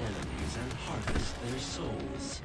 enemies and harvest their souls.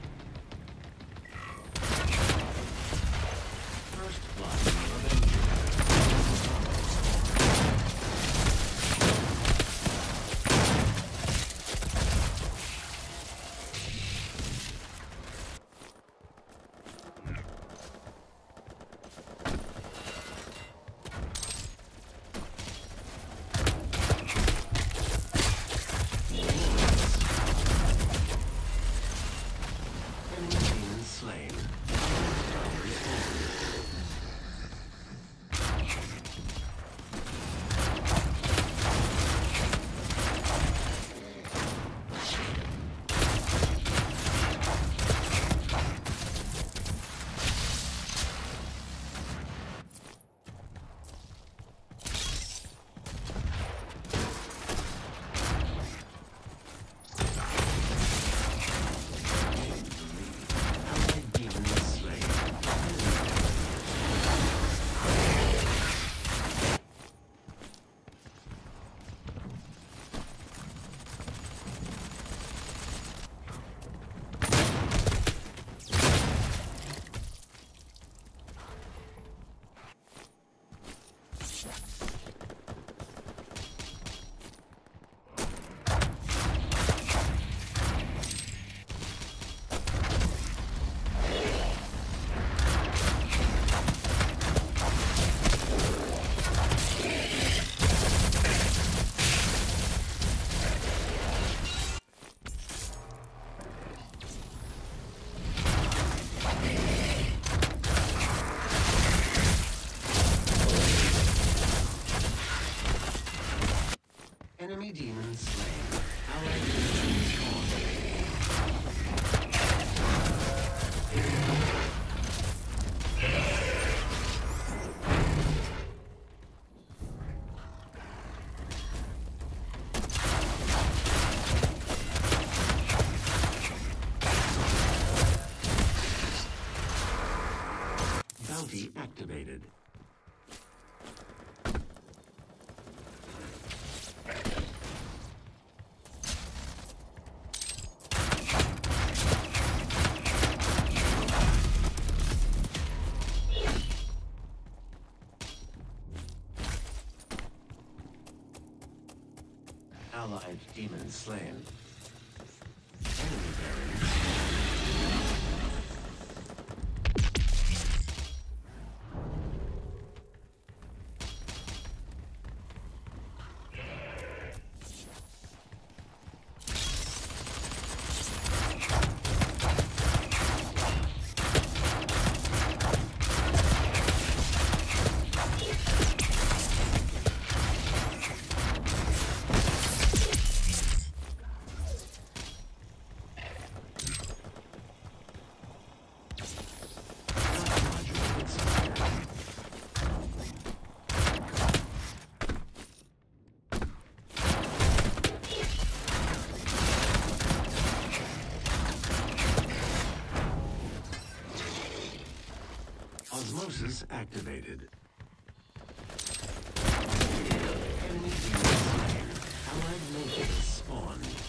Enemy demon slain. Activated. Allied demon slain. Osmosis activated. Enemy. Allied nations spawned.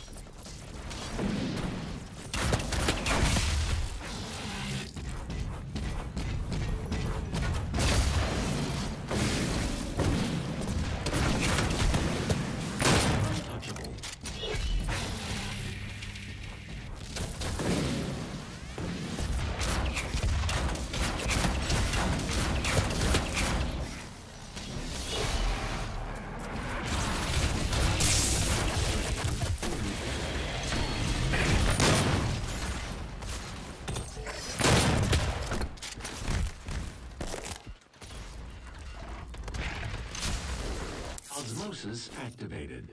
Osmosis activated.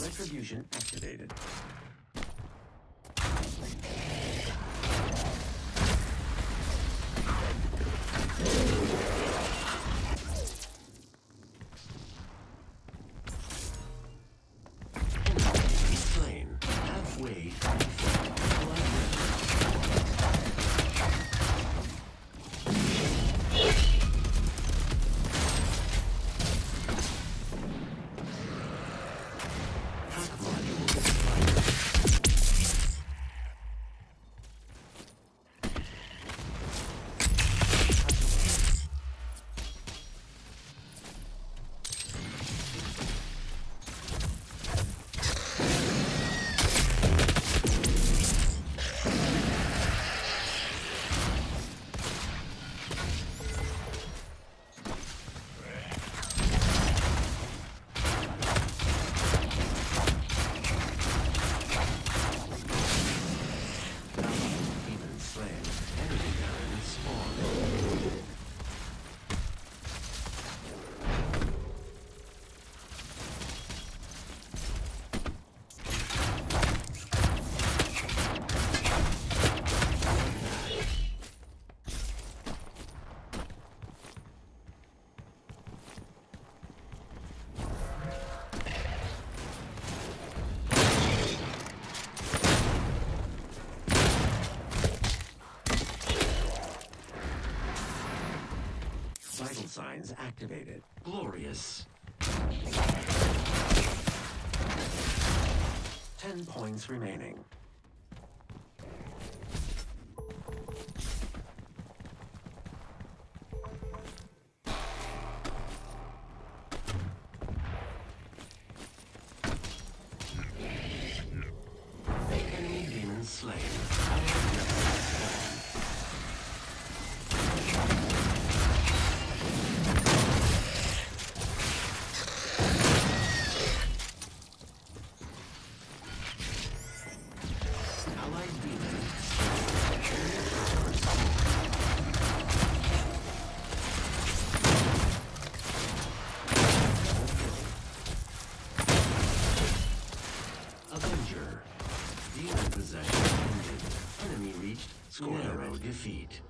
Retribution activated. Lines activated. Glorious. Ten points remaining. Defeat.